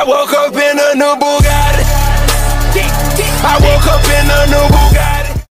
I woke up in a new